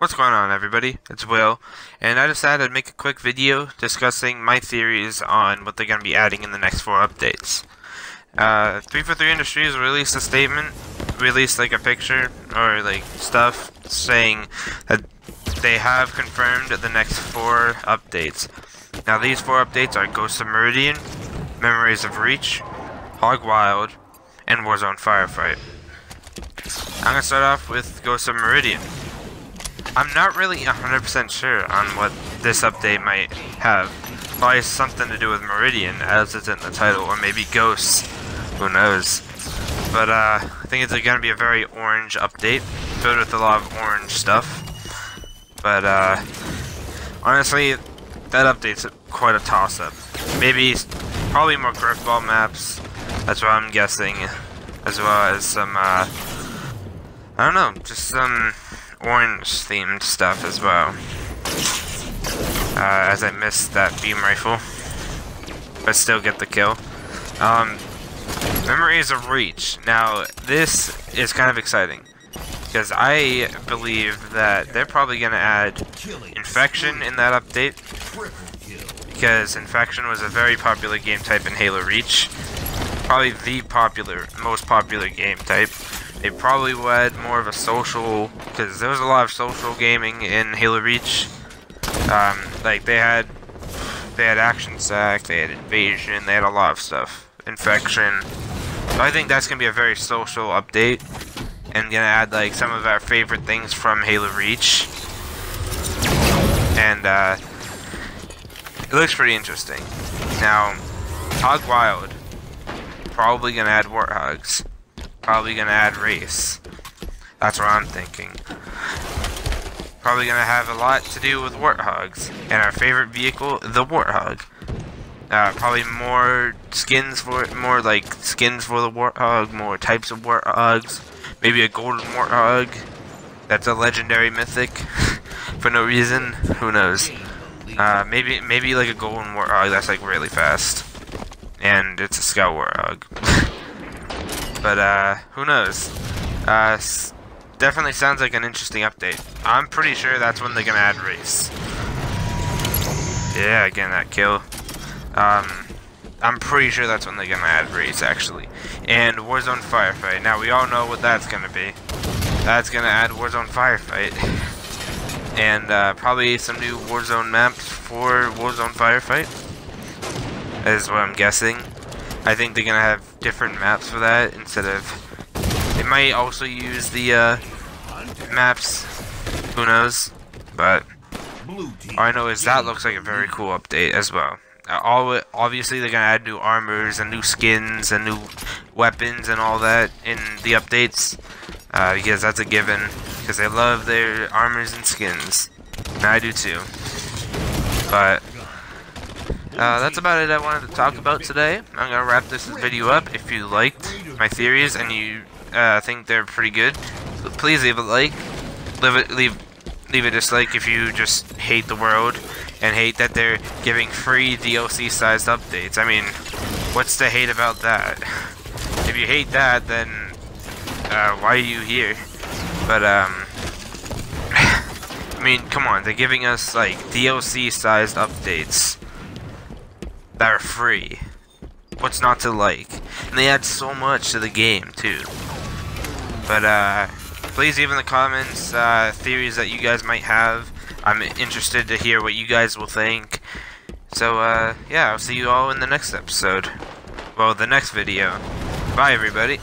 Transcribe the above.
What's going on everybody? It's Will, and I decided to make a quick video discussing my theories on what they're going to be adding in the next four updates. Uh, 343 Industries released a statement, released like a picture, or like stuff, saying that they have confirmed the next four updates. Now these four updates are Ghost of Meridian, Memories of Reach, Hog Wild, and Warzone Firefight. I'm going to start off with Ghost of Meridian. I'm not really 100% sure on what this update might have. Probably something to do with Meridian, as it's in the title, or maybe Ghosts. Who knows? But uh, I think it's going to be a very orange update, filled with a lot of orange stuff. But uh, honestly, that update's quite a toss-up. Maybe, probably more Grifball maps. That's what I'm guessing, as well as some. Uh, I don't know, just some orange themed stuff as well. Uh, as I missed that beam rifle. But still get the kill. Um, Memories of Reach. Now, this is kind of exciting. Because I believe that they're probably going to add Infection in that update. Because Infection was a very popular game type in Halo Reach. Probably the popular, most popular game type. They probably would more of a social, because there was a lot of social gaming in Halo Reach. Um, like they had, they had Action Sack, they had Invasion, they had a lot of stuff. Infection. So I think that's gonna be a very social update, and gonna add like some of our favorite things from Halo Reach. And uh, it looks pretty interesting. Now, Hog Wild, probably gonna add Warthogs probably gonna add race. That's what I'm thinking. Probably gonna have a lot to do with warthogs. And our favorite vehicle, the warthog. Uh, probably more skins for it, more like skins for the warthog, more types of warthogs. Maybe a golden warthog. That's a legendary mythic for no reason. Who knows? Uh, maybe maybe like a golden warthog that's like really fast, and it's a scout warthog. But, uh, who knows? Uh, definitely sounds like an interesting update. I'm pretty sure that's when they're gonna add race. Yeah, again, that kill. Um, I'm pretty sure that's when they're gonna add race, actually. And Warzone Firefight. Now, we all know what that's gonna be. That's gonna add Warzone Firefight. And, uh, probably some new Warzone maps for Warzone Firefight. Is what I'm guessing. I think they're gonna have different maps for that instead of. They might also use the uh, maps. Who knows? But all I know is that looks like a very cool update as well. Uh, all obviously they're gonna add new armors and new skins and new weapons and all that in the updates uh, because that's a given. Because they love their armors and skins, and I do too. But uh, that's about it I wanted to talk about today. I'm going to wrap this video up. If you liked my theories and you uh, think they're pretty good, please leave a like. Leave it, leave, leave a dislike if you just hate the world and hate that they're giving free DLC-sized updates. I mean, what's to hate about that? If you hate that, then uh, why are you here? But, um... I mean, come on, they're giving us, like, DLC-sized updates that are free. What's not to like? And they add so much to the game, too. But, uh, please leave in the comments uh, theories that you guys might have. I'm interested to hear what you guys will think. So, uh, yeah, I'll see you all in the next episode. Well, the next video. Bye, everybody.